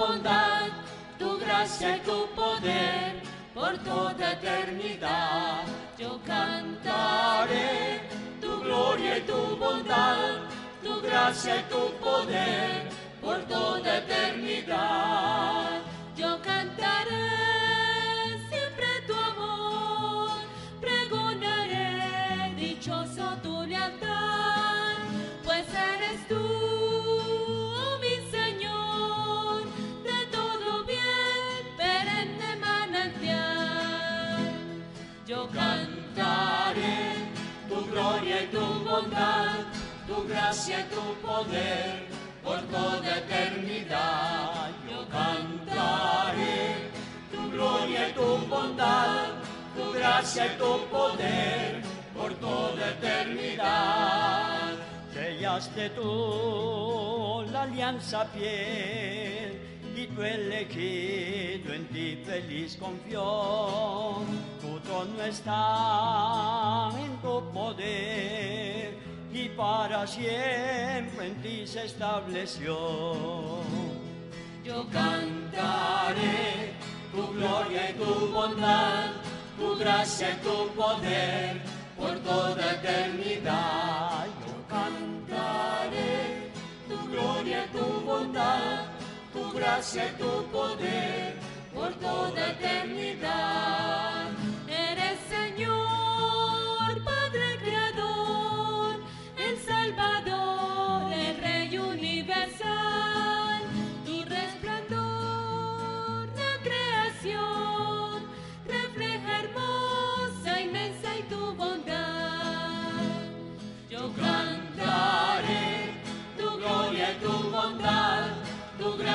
bondad, tu gracia y tu poder, por toda eternidad yo cantaré tu gloria y tu bondad, tu gracia y tu poder. Bondad, tu gracia y tu poder por toda eternidad. Yo cantaré tu gloria y tu bondad, tu gracia y tu poder por toda eternidad. Sellaste tú la alianza fiel tu elegido en ti feliz confió. Tu trono está en tu poder y para siempre en ti se estableció. Yo cantaré tu gloria y tu bondad, tu gracia y tu poder gracia y tu poder por toda eternidad.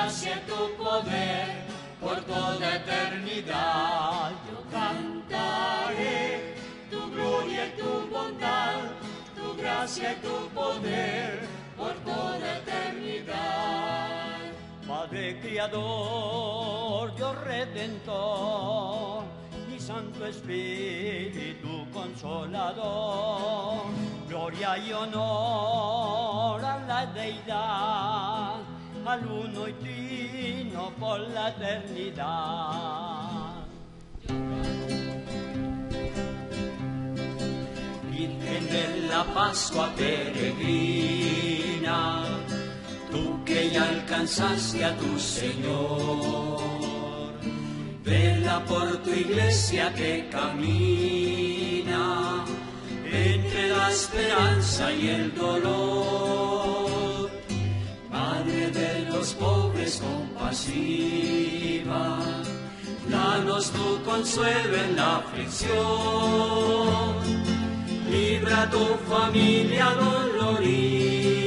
Gracia tu poder por toda eternidad. Yo cantaré tu gloria y tu bondad, tu gracia y tu poder por toda eternidad. Padre Criador, Dios Redentor, y Santo Espíritu Consolador, gloria y honor a la deidad, al uno y trino por la eternidad. Virgen de la Pascua peregrina, tú que ya alcanzaste a tu Señor, vela por tu iglesia que camina entre la esperanza y el dolor. Compasiva, danos tu consuelo en la aflicción. Libra tu familia dolorida